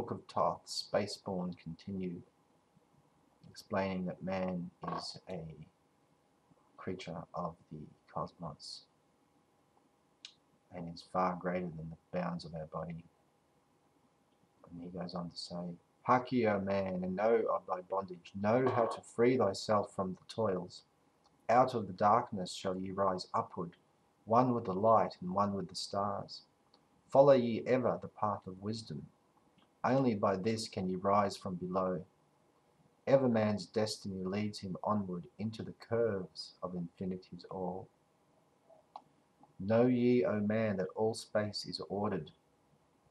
Book of Thoth, Spaceborne continued, explaining that man is a creature of the cosmos and is far greater than the bounds of our body. And he goes on to say, Hark ye, O man, and know of thy bondage. Know how to free thyself from the toils. Out of the darkness shall ye rise upward, one with the light and one with the stars. Follow ye ever the path of wisdom. Only by this can ye rise from below. Ever man's destiny leads him onward into the curves of infinity's all. Know ye, O man, that all space is ordered.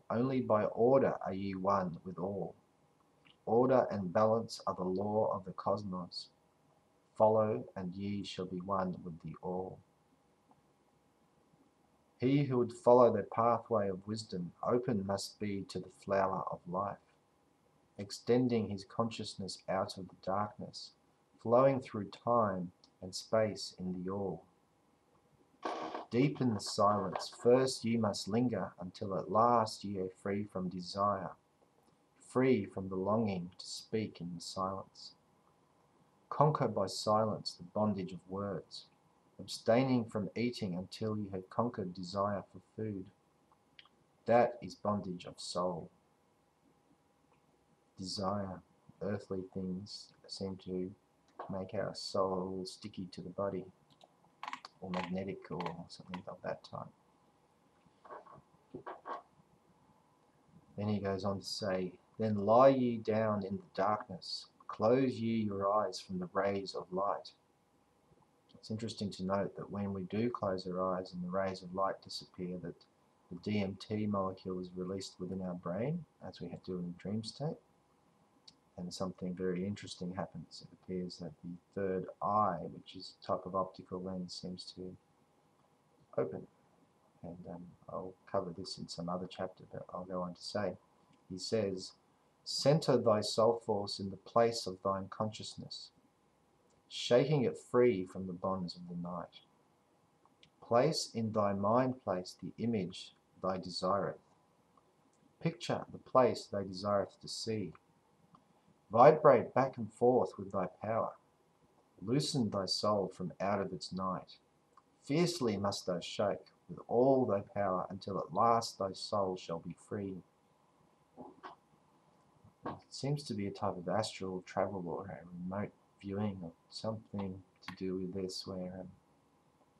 Only by order are ye one with all. Order and balance are the law of the cosmos. Follow, and ye shall be one with the all. He who would follow the pathway of wisdom, open must be to the flower of life, extending his consciousness out of the darkness, flowing through time and space in the all. Deep in the silence, first ye must linger until at last ye are free from desire, free from the longing to speak in the silence. Conquer by silence the bondage of words, abstaining from eating until you have conquered desire for food. That is bondage of soul. Desire, earthly things seem to make our soul sticky to the body or magnetic or something of that type. Then he goes on to say, Then lie ye down in the darkness, close ye your eyes from the rays of light. It's interesting to note that when we do close our eyes and the rays of light disappear, that the DMT molecule is released within our brain, as we do in a dream state and something very interesting happens. It appears that the third eye, which is a type of optical lens, seems to open. And um, I'll cover this in some other chapter, but I'll go on to say, he says, Center thy soul force in the place of thine consciousness, shaking it free from the bonds of the night. Place in thy mind place the image thy desireth. Picture the place thy desireth to see Vibrate back and forth with thy power. Loosen thy soul from out of its night. Fiercely must thou shake with all thy power until at last thy soul shall be free. It seems to be a type of astral travel or a remote viewing of something to do with this, where um,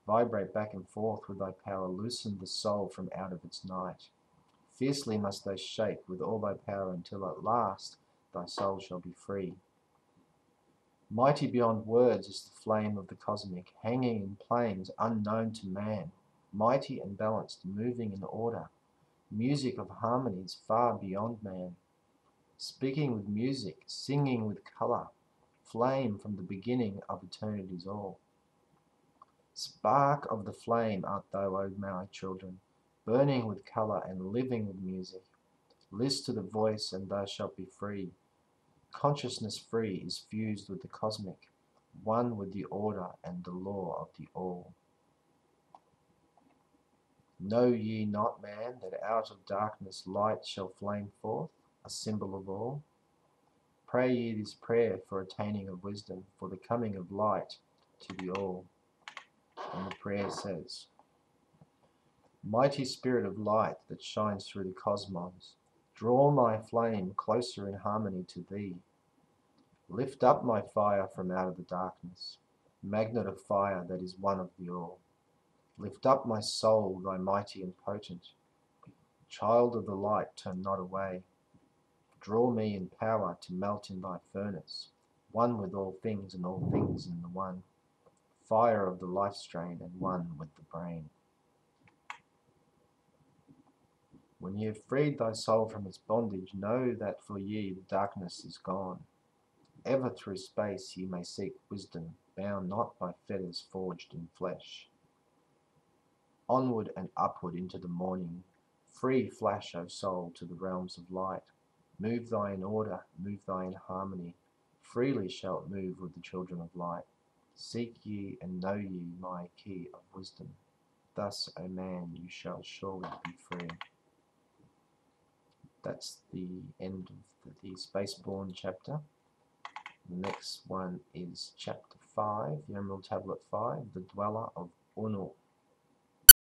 vibrate back and forth with thy power, loosen the soul from out of its night. Fiercely must thou shake with all thy power until at last thy soul shall be free. Mighty beyond words is the flame of the cosmic, hanging in planes unknown to man, mighty and balanced, moving in order, music of harmonies far beyond man, speaking with music, singing with colour, flame from the beginning of eternity's all. Spark of the flame art thou, O my children, burning with colour and living with music. List to the voice, and thou shalt be free. Consciousness free is fused with the cosmic, one with the order and the law of the all. Know ye not, man, that out of darkness light shall flame forth, a symbol of all? Pray ye this prayer for attaining of wisdom, for the coming of light to the all. And the prayer says, Mighty Spirit of light that shines through the cosmos, Draw my flame closer in harmony to thee. Lift up my fire from out of the darkness, magnet of fire that is one of the all. Lift up my soul, thy mighty and potent. Child of the light, turn not away. Draw me in power to melt in thy furnace, one with all things and all things in the one. Fire of the life strain and one with the brain. When ye have freed thy soul from its bondage, know that for ye the darkness is gone. Ever through space ye may seek wisdom, bound not by fetters forged in flesh. Onward and upward into the morning, free flash, O soul, to the realms of light. Move thy in order, move thy in harmony, freely shalt move with the children of light. Seek ye and know ye my key of wisdom. Thus, O man, you shall surely be free. that's the end of the, Spaceborne chapter. The next one is chapter 5, the Emerald Tablet 5, The Dweller of Unu.